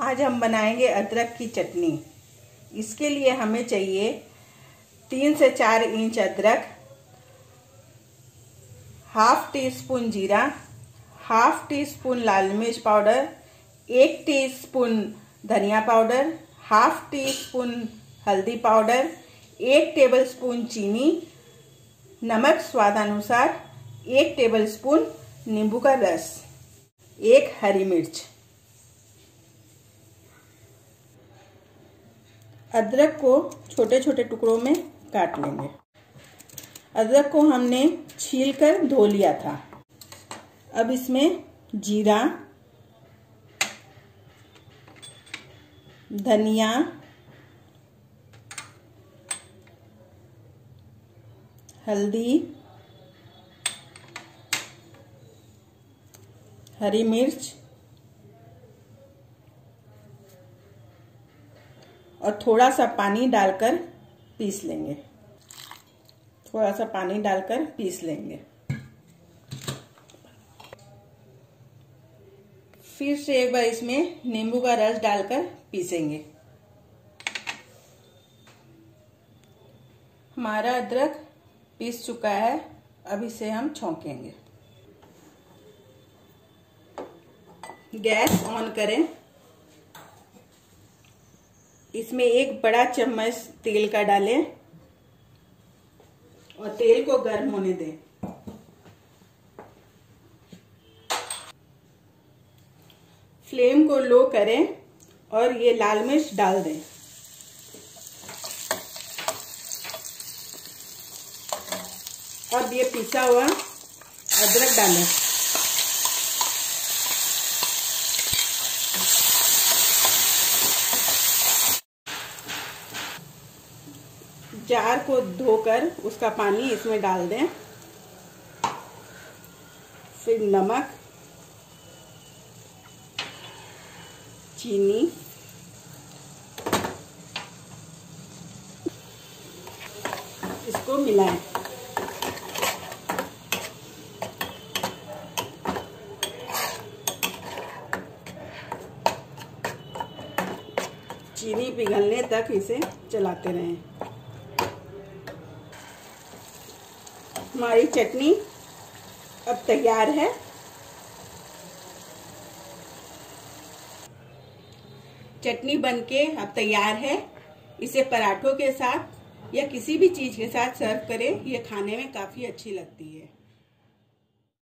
आज हम बनाएँगे अदरक की चटनी। इसके लिए हमें चाहिए तीन से चार इंच अदरक, हाफ़ टी स्पून जीरा, हाफ़ टी स्पून लाल मिर्च पाउडर, एक टी स्पून धनिया पाउडर, हाफ़ टी स्पून हल्दी पाउडर, एक टेबल स्पून चीनी, नमक स्वादानुसार, एक टेबल स्पून नींबू का रस, एक हरी मिर्च। अदरक को छोटे छोटे टुकड़ों में काट लेंगे। अदरक को हमने छील कर धो लिया था। अब इसमें जीरा, धनिया, हल्दी, हरी मिर्च और थोड़ा सा पानी डालकर पीस लेंगे। थोड़ा सा पानी डालकर पीस लेंगे। फिर से एक बार इसमें नींबू का रस डालकर पीसेंगे। हमारा अदरक पीस चुका है, अब इसे हम छोंकेंगे। गैस ऑन करें। इसमें एक बड़ा चम्मच तेल का डालें और तेल को गर्म होने दें। फ्लेम को लो करें और ये लाल मिर्च डाल दें। अब ये पिसा हुआ अदरक डालें। जार को धोकर उसका पानी इसमें डाल दें। फिर नमक, चीनी, इसको मिलाएँ। चीनी पिघलने तक इसे चलाते रहें। हमारी चटनी अब तैयार है। चटनी बनके अब तैयार है। इसे पराठों के साथ या किसी भी चीज़ के साथ सर्व करें। यह खाने में काफ़ी अच्छी लगती है।